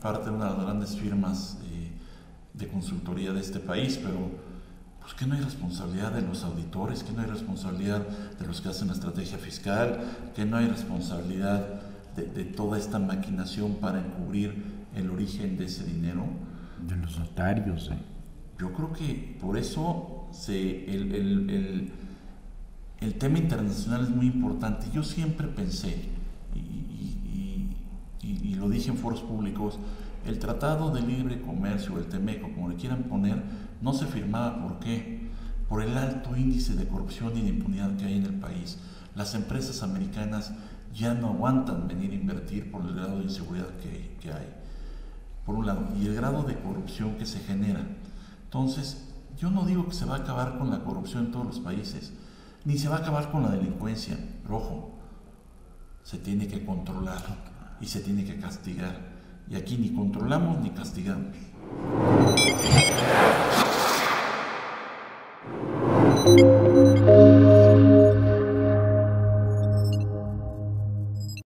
parte de una de las grandes firmas eh, de consultoría de este país, pero pues que no hay responsabilidad de los auditores, que no hay responsabilidad de los que hacen la estrategia fiscal, que no hay responsabilidad de, toda esta maquinación para encubrir el origen de ese dinero. De los notarios, ¿eh? Yo creo que por eso se, el, el, el, tema internacional es muy importante. Yo siempre pensé, y, lo dije en foros públicos, el Tratado de Libre Comercio, el TEMECO, como le quieran poner, no se firmaba ¿por qué? Por el alto índice de corrupción y de impunidad que hay en el país. Las empresas americanas ya no aguantan venir a invertir por el grado de inseguridad que, que hay, por un lado, y el grado de corrupción que se genera. Entonces, yo no digo que se va a acabar con la corrupción en todos los países, ni se va a acabar con la delincuencia. Rojo, se tiene que controlar y se tiene que castigar. Y aquí ni controlamos ni castigamos.